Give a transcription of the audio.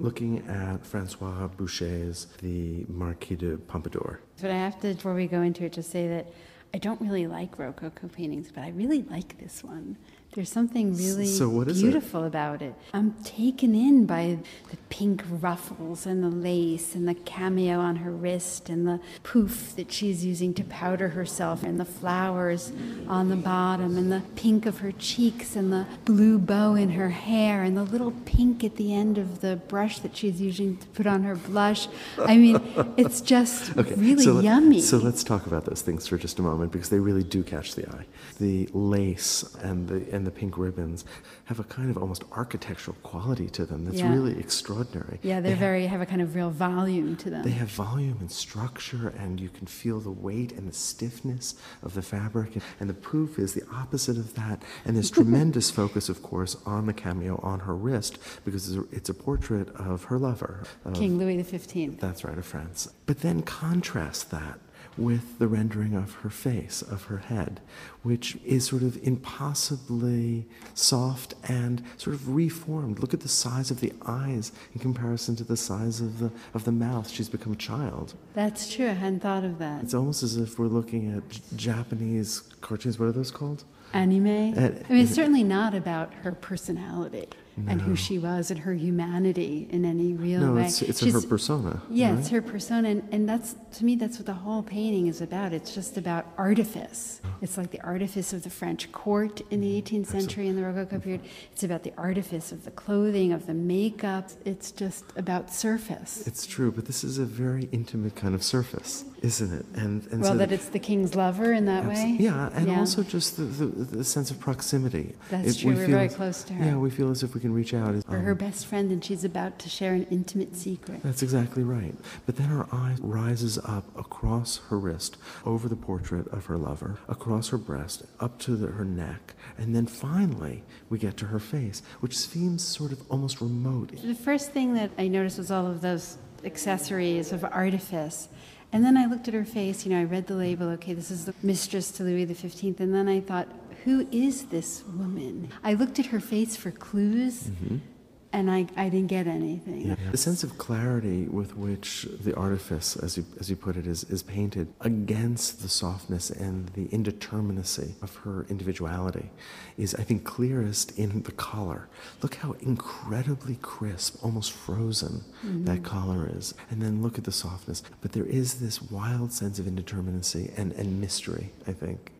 looking at Francois Boucher's The Marquise de Pompadour. But I have to, before we go into it, just say that I don't really like Rococo paintings, but I really like this one. There's something really So what is it? beautiful about it. I'm taken in by the pink ruffles and the lace and the cameo on her wrist and the poof that she's using to powder herself and the flowers on the bottom and the pink of her cheeks and the blue bow in her hair and the little pink at the end of the brush that she's using to put on her blush. I mean, it's just really so let- yummy. So let's talk about those things for just a moment because they really do catch the eye. The lace and the and the pink ribbons have a kind of almost architectural quality to them that's Yeah. really extraordinary. yeah, They they're very have a kind of real volume to them. They have volume and structure, and you can feel the weight and the stiffness of the fabric. And the proof is the opposite of that. And there's tremendous focus, of course, on the cameo on her wrist because it's a, it's a portrait of her lover. of- King Louis XV. That's right, of France. But then contrast that with the rendering of her face, of her head, which is sort of impossibly soft and sort of reformed. Look at the size of the eyes in comparison to the size of the of the mouth. She's become a child. That's true. I hadn't thought of that. It's almost as if we're looking at J- Japanese cartoons. What are those called? Anime. Uh, I mean, it's certainly not about her personality and who she was and her humanity in any real No, way. it's it's her persona. Yeah, right? it's her persona, and, and that's to me that's what the whole painting is about. It's just about artifice. It's like the artifice of the French court in the 18th century in the Rococo period. It's about the artifice of the clothing, of the makeup. It's just about surface. It's true, but this is a very intimate kind of surface, isn't it? And and well, so that it's the king's lover in that way. Yeah, and Yeah. also just the, the, the sense of proximity. That's If true, we we're feel very as- close to her. Yeah, we feel as if we can reach out. Or Um, her best friend, and she's about to share an intimate secret. That's exactly right. But then her eye rises up across her wrist, over the portrait of her lover, across her breast, up to the, her neck, and then finally we get to her face, which seems sort of almost remote. The first thing that I noticed was all of those accessories of artifice. And then I looked at her face, you know, I read the label, okay, this is the mistress to Louis XV. And then I thought, who is this woman? I looked at her face for clues, mm-hmm. And I, I didn't get anything. Yeah. The sense of clarity with which the artifice, as you, as you put it, is, is painted against the softness and the indeterminacy of her individuality is, I think, clearest in the collar. Look how incredibly crisp, almost frozen mm-hmm. that collar is. And then look at the softness. But there is this wild sense of indeterminacy and, and mystery, I think.